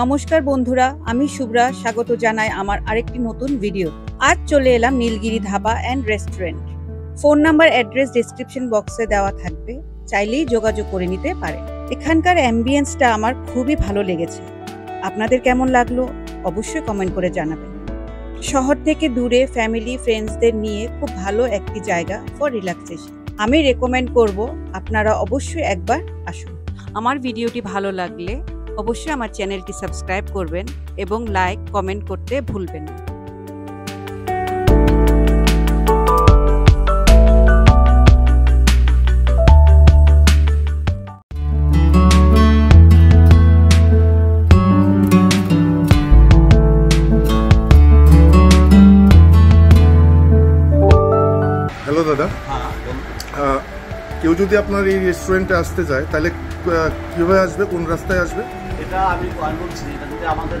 নমস্কার বন্ধুরা, আমি শুভ্রা। স্বাগত জানাই আমার আরেকটি নতুন ভিডিও আজ চলে এলাম Nilgiri dhaba and restaurant phone number address description বক্সে দেওয়া থাকবে। চাইলেই যোগাযোগ করে নিতে পারে এখানকার অ্যাম্বিয়েন্সটা আমার খুবই ভালো লেগেছে। আপনাদের কেমন লাগল অবশ্যই কমেন্ট করে জানাবেন। শহর থেকে দূরে ফ্যামিলি ফ্রেন্ডসদের নিয়ে খুব ভালো একটি জায়গা ফর রিল্যাক্সেশন আমি রেকমেন্ড করব, আপনারা অবশ্যই একবার আসুন। আমার ভিডিওটি ভালো লাগলে অবশ্যই আমার চ্যানেলটি সাবস্ক্রাইব করবেন এবং লাইক কমেন্ট করতে ভুলবেন না। হ্যালো দাদা। হ্যাঁ কেউ যদি আপনার এই রেস্টুরেন্টে আসতে চায় তাহলে কীভাবে আসবে? কোন রাস্তায় আসবে? এটা আমি আমি বলছি এটা যদি আমাদের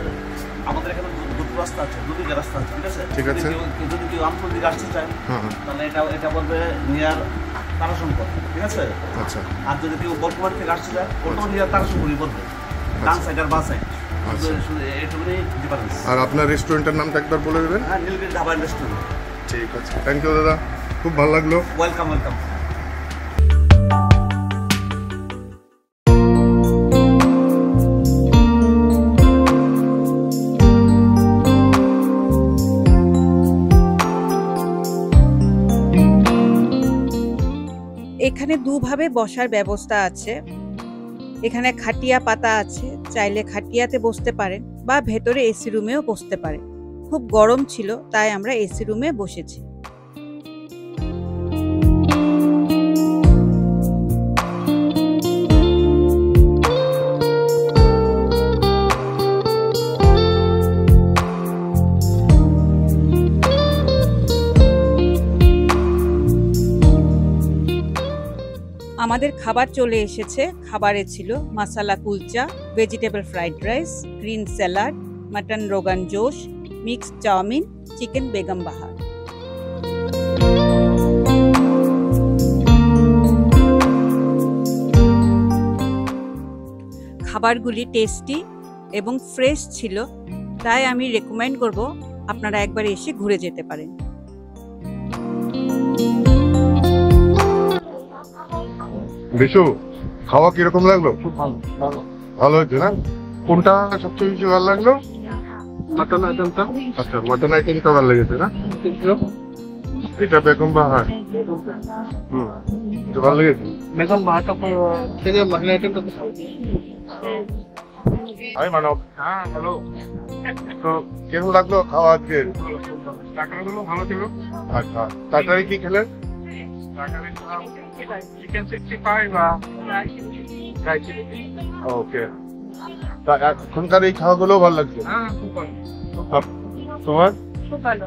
আমাদের এখানে দুটো রাস্তা আছে দুদিকে রাস্তা আছে ঠিক আছে? ঠিক আছে। যদি কেউ- আমপুর দিকে আসতে চায় হ্যাঁ হ্যাঁ। তাহলে এটা এটা বলবে নিয়ার তারাশঙ্কর ঠিক আছে? আচ্ছা। আর যদি কেউ বর্তমান থেকে আসতে চায় ওটাও নিয়ার তারাশঙ্করই বলবে। ডান সাইড আর বাঁ সাইড আচ্ছা। আর আপনার রেস্টুরেন্টের নামটা একবার বলে দেবেন? হ্যাঁ নীলগিরি ধাবা রেস্টুরেন্ট ঠিক আছে। থ্যাংক ইউ দাদা। খুব ভালো লাগল। ওয়েলকাম ওয়েলকাম এখানে দুভাবে বসার ব্যবস্থা আছে। এখানে খাটিয়া পাতা আছে, চাইলে খাটিয়াতে বসতে পারেন বা ভেতরে এসি রুমেও বসতে পারেন। খুব গরম ছিল, তাই আমরা এসি রুমে বসেছি। আমাদের খাবার চলে এসেছে। খাবারে ছিল masala kulcha vegetable fried rice green salad mutton rogan josh mixed chowmein chicken Begum Bahar খাবারগুলি টেস্টি এবং ফ্রেশ ছিল, তাই আমি রেকমেন্ড করব আপনারা একবার এসে ঘুরে যেতে পারেন। বিশু খাওয়া কীরকম লাগল? খুব ভালো হয়েছে না? কোনটা সবচেয়ে বেশি ভালো লাগল? মাটন আইটেমটা আচ্ছা মটন আইটেমটা ভালো লেগেছে না? এটা বেগম বাহার হুম এটা ভালো লেগেছে? বেগম বাহারটা থেকে মাটন আইটেমটা আমি মানব। হ্যাঁ হ্যালো তো কেমন লাগল খাওয়া আজকে? টাকাগুলো ভালো ছিল। আচ্ছা তাড়াতাড়ি কি খেলেন? টাকা ফাইভ বা ড্রাই চিলি ওকে তা এখনকার এই খাওয়াগুলো ভালো লাগছে? হ্যাঁ খুব ভালো। তোমার? খুব ভালো।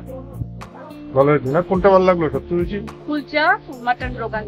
ভালো হয়েছে না? কোনটা ভালো লাগল সবচেয়ে বেশি? কুলচা মাটন রোগান